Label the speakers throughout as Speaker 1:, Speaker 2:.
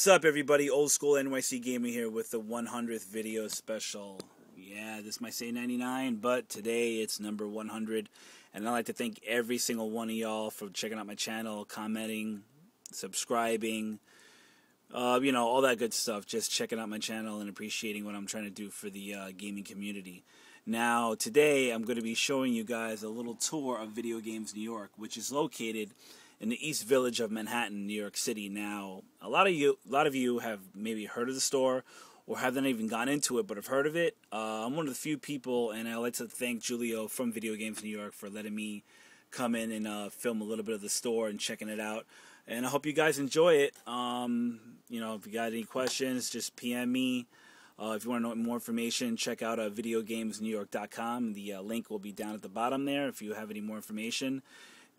Speaker 1: What's up, everybody? Old school NYC Gamer here with the 100th video special. Yeah, this might say 99, but today it's number 100. And I'd like to thank every single one of y'all for checking out my channel, commenting, subscribing, uh, you know, all that good stuff. Just checking out my channel and appreciating what I'm trying to do for the uh, gaming community. Now, today I'm going to be showing you guys a little tour of Video Games New York, which is located in the East Village of Manhattan, New York City. Now, a lot of you, a lot of you have maybe heard of the store or haven't even gone into it, but have heard of it. Uh, I'm one of the few people, and I'd like to thank Julio from Video Games New York for letting me come in and uh, film a little bit of the store and checking it out. And I hope you guys enjoy it. Um, you know, if you got any questions, just PM me. Uh, if you want to know more information, check out uh, videogamesnewyork.com. The uh, link will be down at the bottom there if you have any more information.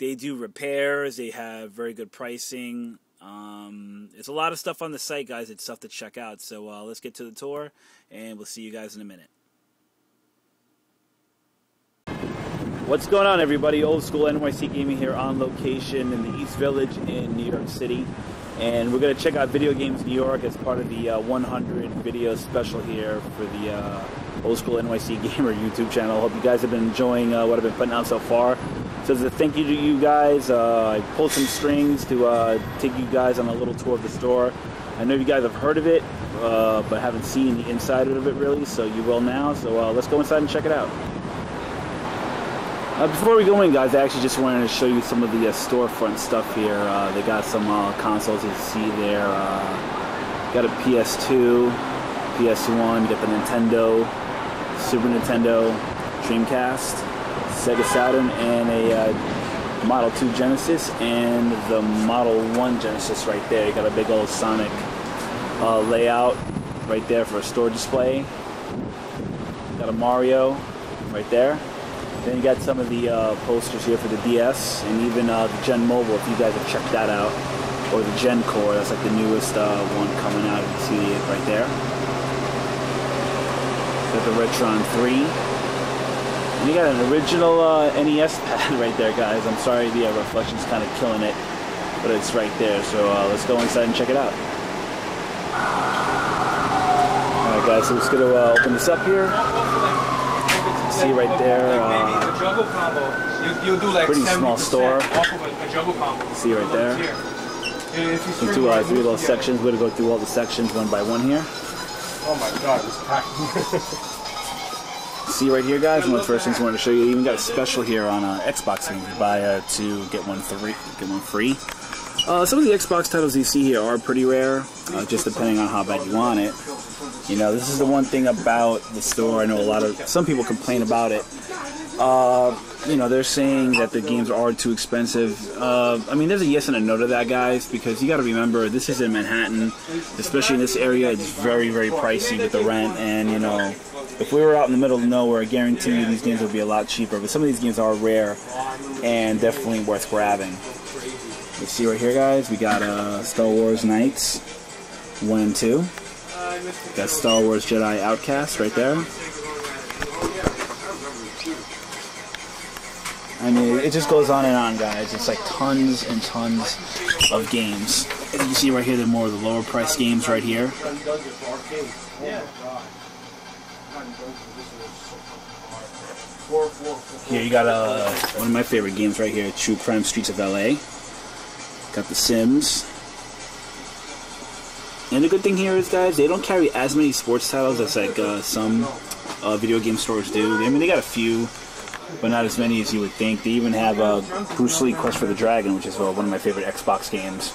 Speaker 1: They do repairs. They have very good pricing. Um, it's a lot of stuff on the site, guys. It's stuff to check out. So uh, let's get to the tour, and we'll see you guys in a minute. What's going on, everybody? Old School NYC Gaming here on location in the East Village in New York City. And we're going to check out Video Games New York as part of the uh, 100 video special here for the uh, Old School NYC Gamer YouTube channel. Hope you guys have been enjoying uh, what I've been putting out so far. As a thank you to you guys, uh, I pulled some strings to uh, take you guys on a little tour of the store. I know you guys have heard of it, uh, but haven't seen the inside of it really, so you will now. So uh, let's go inside and check it out. Uh, before we go in, guys, I actually just wanted to show you some of the uh, storefront stuff here. they got some consoles you see there. got a PS2, PS1, got the Nintendo, Super Nintendo, Dreamcast. Sega Saturn and a uh, Model 2 Genesis and the Model 1 Genesis right there. You got a big old Sonic uh, layout right there for a store display. Got a Mario right there. Then you got some of the uh, posters here for the DS and even uh, the Gen Mobile if you guys have checked that out. Or the Gen Core, that's like the newest uh, one coming out. You can see it right there. Got the Retron 3. And you got an original uh, NES pad right there, guys. I'm sorry the uh, reflection's kind of killing it, but it's right there. So uh, let's go inside and check it out. Alright guys, so going to uh, open this up here. See right there, uh, pretty small store. See right there. Into uh, three little sections. We're to go through all the sections one by one here.
Speaker 2: Oh my god, it's packed.
Speaker 1: see right here, guys. One of the first things I wanted to show you. You even got a special here on uh, Xbox games. buy uh, two, get one free. Get one free. Uh, some of the Xbox titles you see here are pretty rare, uh, just depending on how bad you want it. You know, this is the one thing about the store. I know a lot of some people complain about it. Uh, you know, they're saying that the games are too expensive. Uh, I mean, there's a yes and a no to that, guys, because you got to remember this is in Manhattan, especially in this area. It's very, very pricey with the rent, and you know, if we were out in the middle of nowhere, I guarantee you these games would be a lot cheaper. But some of these games are rare and definitely worth grabbing. You see right here, guys, we got uh, Star Wars Knights 1 and 2. Got Star Wars Jedi Outcast right there. I mean, it just goes on and on, guys. It's like tons and tons of games. As you see right here, the more of the lower price games right here. Here you got uh, one of my favorite games right here, True Crime Streets of LA. Got The Sims. And the good thing here is, guys, they don't carry as many sports titles as like uh, some uh, video game stores do. I mean, they got a few but not as many as you would think. They even have uh, Bruce Lee Quest for the Dragon, which is uh, one of my favorite Xbox games.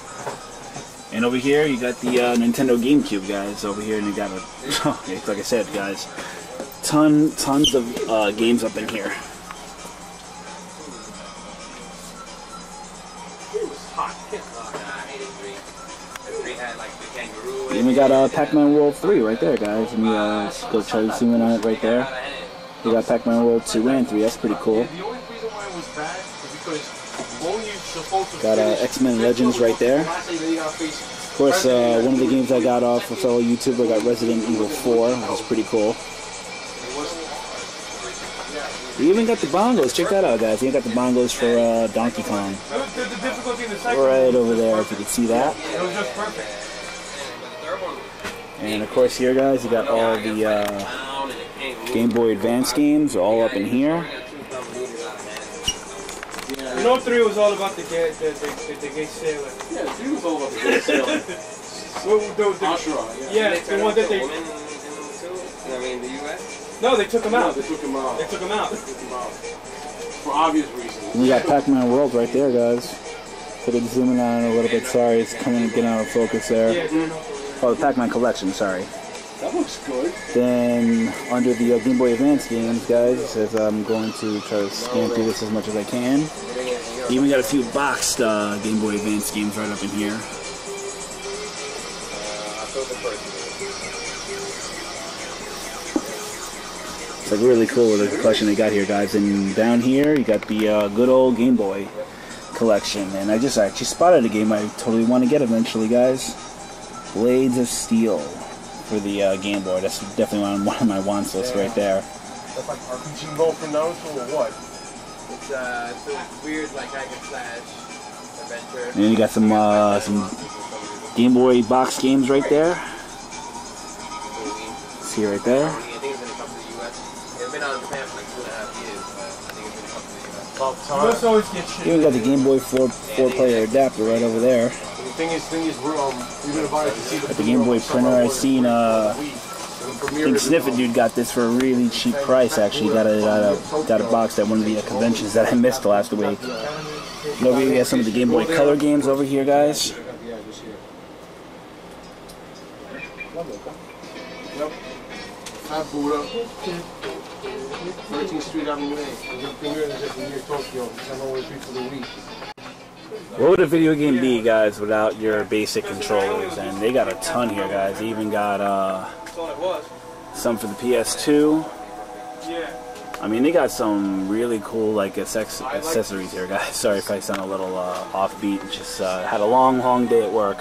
Speaker 1: And over here, you got the uh, Nintendo GameCube guys over here, and you got a, like I said, guys, ton, tons of uh, games up in here. And we got uh, Pac-Man World 3 right there, guys. Let me uh, go try to zoom in on it right there. We got Pac-Man World 2 and 3. That's pretty cool. Got uh, X-Men Legends right there. Of course, uh, one of the games I got off a fellow YouTuber got Resident Evil 4, which is pretty cool. We even got the bongos. Check that out, guys. We got the bongos for uh, Donkey Kong. Right over there, if you can see that. And of course here guys, you got all the uh, Game Boy Advance games all up in here.
Speaker 3: You know, three was all about the gay, the, the, the, the gay sailor.
Speaker 2: Yeah, he was all about the good sale.
Speaker 3: Well, the, the,
Speaker 2: Ashura, yeah.
Speaker 3: yeah, the one that they.
Speaker 4: I mean, the U.S.
Speaker 3: No, they took him
Speaker 2: No,
Speaker 3: out.
Speaker 2: they took him out.
Speaker 3: They took him out.
Speaker 2: They took him out. For obvious reasons.
Speaker 1: We got Pac-Man World right there guys. Put it zooming on a little bit, sorry, it's coming getting out of focus there.
Speaker 3: Yeah, no, no.
Speaker 1: Oh, the Pac-Man collection, sorry.
Speaker 2: That looks good.
Speaker 1: Then under the uh, Game Boy Advance games, guys, as I'm going to try to scan through this as much as I can. Even got a few boxed uh, Game Boy Advance games right up in here. It's like really cool with the collection they got here, guys. And down here, you got the uh, good old Game Boy collection. And I just actually spotted a game I totally want to get eventually, guys. Blades of Steel for the uh, Game Boy. That's definitely on one of my wants list right there.
Speaker 2: That's like RPG mode for Naruto or what?
Speaker 4: It's uh, it's a weird like hack and slash adventure.
Speaker 1: And you got some uh, some Game Boy box games right there. See right there.
Speaker 4: Been out in Japan for like two and a half years, but I think it's gonna come to the U.S.
Speaker 2: About
Speaker 3: You always get shit.
Speaker 1: You even got the Game Boy 4 four player adapter right over there.
Speaker 2: The thing is, thing is, we're um, we're gonna buy it to see the.
Speaker 1: At the Game Boy printer, I seen uh, I
Speaker 2: I
Speaker 1: think Sniffin Dude got this for a really cheap price. Actually, got it at a got a box at one of the uh, conventions that I missed last week. And over here, you got some of the Game Boy Color games over here, guys.
Speaker 2: Yep. Have Buddha. 13th Street Avenue A. Premiere is just near Tokyo. I know where people the week.
Speaker 1: What would a video game be, guys, without your basic controllers? And they got a ton here, guys. They even got uh, some for the PS2.
Speaker 3: Yeah.
Speaker 1: I mean, they got some really cool like accessories here, guys. Sorry if I sound a little uh, offbeat. Just uh, had a long, long day at work.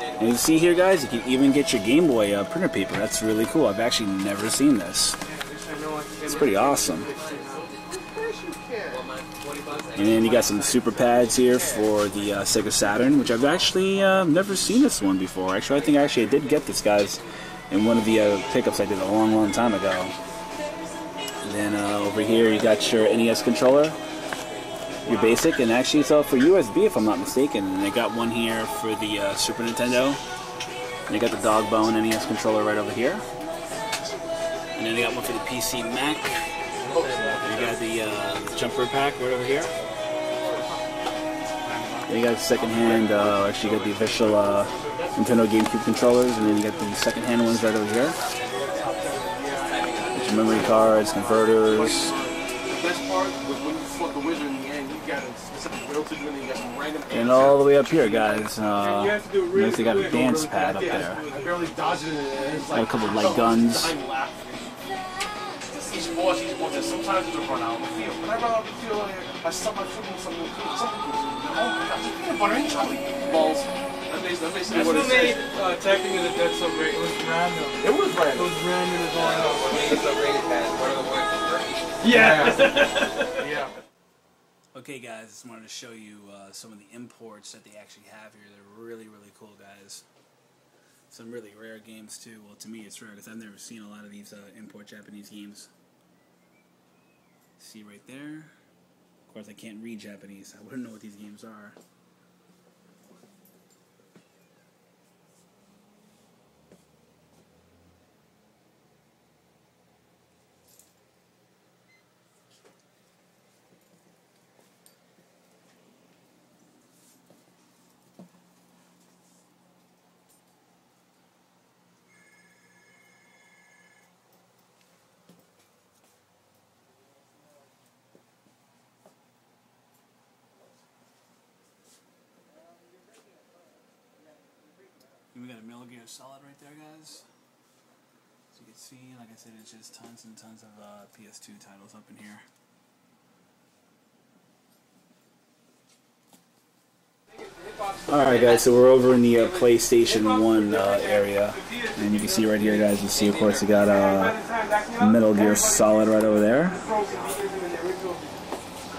Speaker 1: And you see here, guys, you can even get your Game Boy uh, printer paper. That's really cool. I've actually never seen this. It's pretty awesome. And then you got some super pads here for the uh, Sega Saturn, which I've actually uh, never seen this one before. Actually, I think I actually I did get this, guys, in one of the uh, pickups I did a long, long time ago. And then uh, over here you got your NES controller, your basic, and actually it's all for USB if I'm not mistaken. And they got one here for the uh, Super Nintendo. And they got the dog bone NES controller right over here. And then they got one for the PC Mac. And you got the uh, jumper pack right over here. Then you got the second-hand, uh, actually you got the official uh, Nintendo GameCube controllers, and then you got the second-hand ones right over here. With your memory cards, converters.
Speaker 2: The best part was when you fought the wizard in the end. You got a specific will to do, and you got some random.
Speaker 1: And all the way up here, guys.
Speaker 3: you
Speaker 1: Uh,
Speaker 3: have to do
Speaker 1: notice they got a dance pad up there.
Speaker 2: I barely dodged it, and it's
Speaker 1: Got a couple of light guns.
Speaker 2: dying laughing. Each boss, each boss, sometimes it'll run out of the field. When I run out of the field, I, I my foot in something, something. Oh my god, just peanut butter and Charlie balls. That makes, that makes
Speaker 3: That's
Speaker 2: what
Speaker 3: what
Speaker 2: it
Speaker 3: made
Speaker 2: says.
Speaker 3: uh, Attacking of the Dead so great. It was random.
Speaker 2: It was random.
Speaker 3: It was random as all hell.
Speaker 4: When we used to one of the ones was great.
Speaker 3: Yeah.
Speaker 2: Yeah.
Speaker 1: Okay, guys, just wanted to show you uh, some of the imports that they actually have here. They're really, really cool, guys. Some really rare games too. Well, to me, it's rare because I've never seen a lot of these uh, import Japanese games. See right there. Of course, I can't read Japanese. I wouldn't know what these games are. We got a Metal Gear Solid right there, guys. As you can see, like I said, it's just tons and tons of uh, PS2 titles up in here. Alright guys, so we're over in the uh, PlayStation 1 uh, area. And you can see right here, guys, you see of course you got uh, Metal Gear Solid right over there.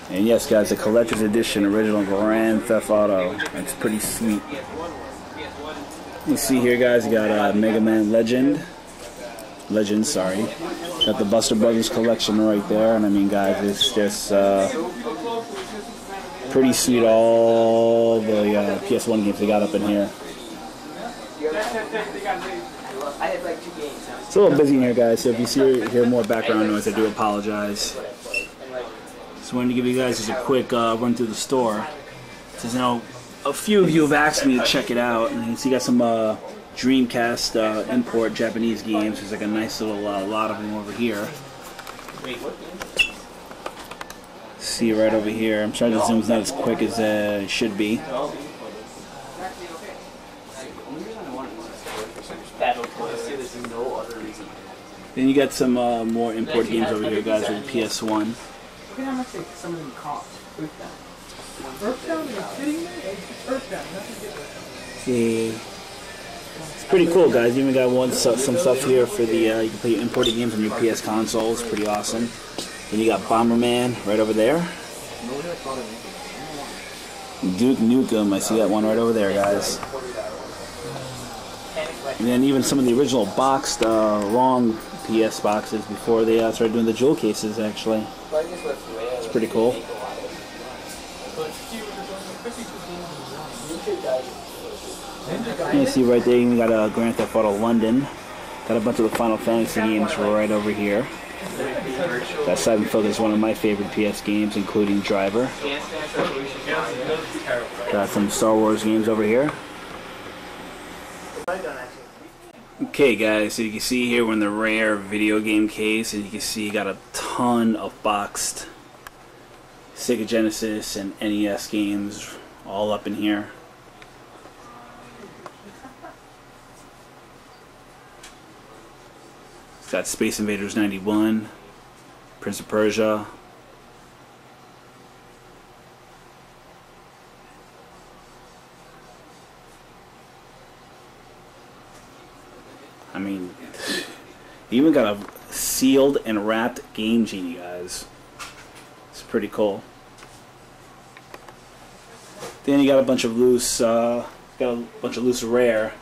Speaker 1: And yes guys, the collector's edition original Grand Theft Auto. It's pretty sweet. Let's see here, guys. You got uh, Mega Man Legend. Legend, sorry. Got the Buster Brothers collection right there, and I mean, guys, it's just uh, pretty sweet. All the uh, PS1 games they got up in here. It's a little busy in here, guys. So if you see hear more background noise, I do apologize. Just wanted to give you guys just a quick uh, run through the store. You know a few of you have asked me to check it out, and so you got some uh, Dreamcast uh, import Japanese games. There's like a nice little uh, lot of them over here. See right over here. I'm sorry the zoom's not as quick as uh, it should be. Then you got some uh, more import games over here, guys, with PS1.
Speaker 3: Look at how much some of them cost.
Speaker 1: See, it's pretty cool, guys. You even got one so, some stuff here for the uh, you can play imported games on your PS consoles. Pretty awesome. Then you got Bomberman right over there. Duke Nukem, I see that one right over there, guys. And then even some of the original boxed, uh, long PS boxes before they uh, started doing the jewel cases, actually. It's pretty cool. You see right there, you got a Grand Theft Auto London. Got a bunch of the Final Fantasy games right over here. That Siphon Filter is one of my favorite PS games, including Driver. Got some Star Wars games over here. Okay, guys, so you can see here we're in the rare video game case, and you can see you got a ton of boxed Sega Genesis and NES games all up in here. It's got Space Invaders 91, Prince of Persia. I mean, even got a sealed and wrapped Game Genie, guys. Pretty cool. Then you got a bunch of loose, uh, got a bunch of loose rare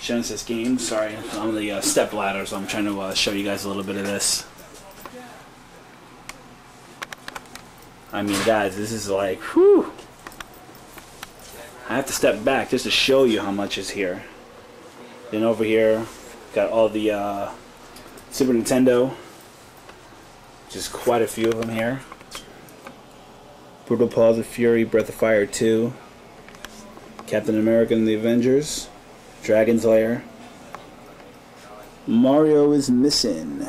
Speaker 1: Genesis games. Sorry, I'm on the uh, step ladder, so I'm trying to uh, show you guys a little bit of this. I mean, guys, this is like, whew. I have to step back just to show you how much is here. Then over here, got all the uh, Super Nintendo. Just quite a few of them here. Brutal Paws of Fury, Breath of Fire 2, Captain America and the Avengers, Dragon's Lair. Mario is missing.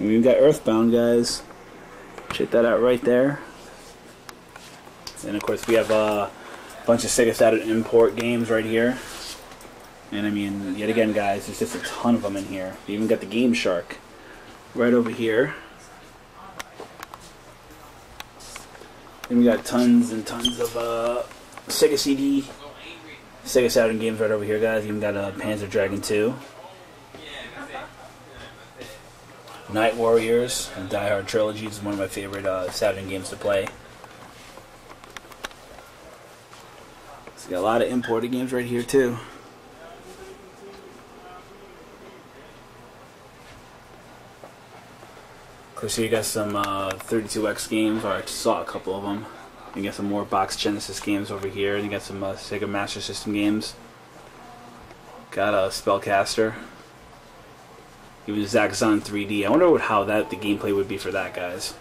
Speaker 1: And we've got Earthbound, guys. Check that out right there. And of course, we have a bunch of Sega Saturn import games right here. And I mean, yet again, guys, there's just a ton of them in here. We even got the Game Shark right over here. And we got tons and tons of uh, Sega CD, Sega Saturn games right over here, guys. Even got a uh, Panzer Dragoon 2. Night Warriors and Die Hard Trilogy is one of my favorite uh, Saturn games to play. So got a lot of imported games right here too. Course, you got some uh, 32X games, or I saw a couple of them. You got some more box Genesis games over here, and you got some uh, Sega Master System games. Got a Spellcaster. Even Zaxxon 3D. I wonder what, how that the gameplay would be for that, guys.